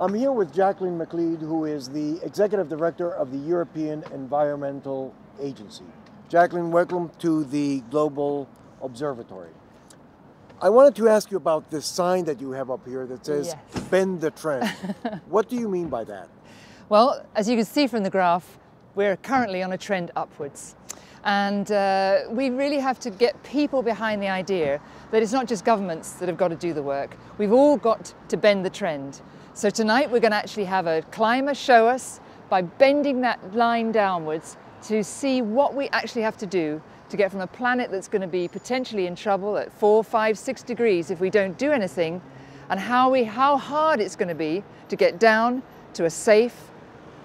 I'm here with Jacqueline McGlade, who is the Executive Director of the European Environmental Agency. Jacqueline, welcome to the Global Observatory. I wanted to ask you about this sign that you have up here that says Yes. bend the trend. what do you mean by that? Well, as you can see from the graph, we're currently on a trend upwards. And uh, we really have to get people behind the idea that it's not just governments that have got to do the work. We've all got to bend the trend. So tonight we're going to actually have a climber show us by bending that line downwards to see what we actually have to do to get from a planet that's going to be potentially in trouble at four, five, six degrees if we don't do anything, and how, we, how hard it's going to be to get down to a safe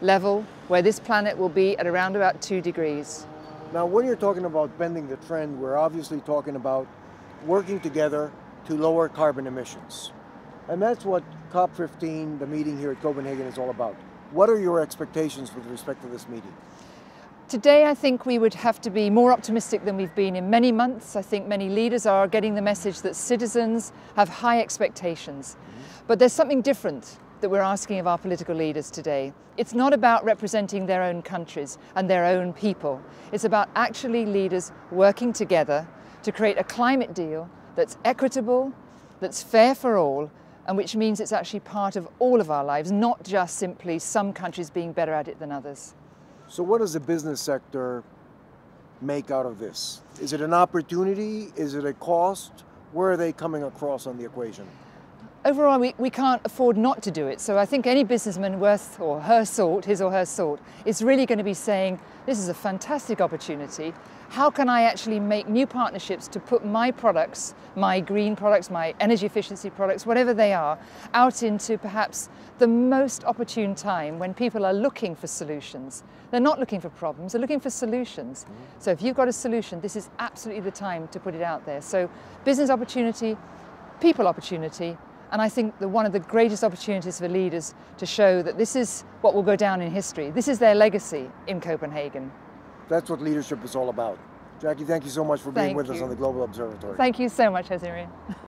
level where this planet will be at around about two degrees. Now, when you're talking about bending the trend, we're obviously talking about working together to lower carbon emissions. And that's what COP15, the meeting here at Copenhagen, is all about. What are your expectations with respect to this meeting? Today, I think we would have to be more optimistic than we've been in many months. I think many leaders are getting the message that citizens have high expectations. Mm-hmm. But there's something different that we're asking of our political leaders today. It's not about representing their own countries and their own people. It's about actually leaders working together to create a climate deal that's equitable, that's fair for all, and which means it's actually part of all of our lives, not just simply some countries being better at it than others. So, what does the business sector make out of this? Is it an opportunity? Is it a cost? Where are they coming across on the equation? Overall, we, we can't afford not to do it. So I think any businessman worth or her salt, his or her salt, is really going to be saying, this is a fantastic opportunity. How can I actually make new partnerships to put my products, my green products, my energy efficiency products, whatever they are, out into perhaps the most opportune time when people are looking for solutions. They're not looking for problems, they're looking for solutions. Mm-hmm. So if you've got a solution, this is absolutely the time to put it out there. So business opportunity, people opportunity, and I think that one of the greatest opportunities for leaders to show that this is what will go down in history. This is their legacy in Copenhagen. That's what leadership is all about. Jackie, thank you so much for being Thank with us on the Global Observatory. Thank you so much, Jose.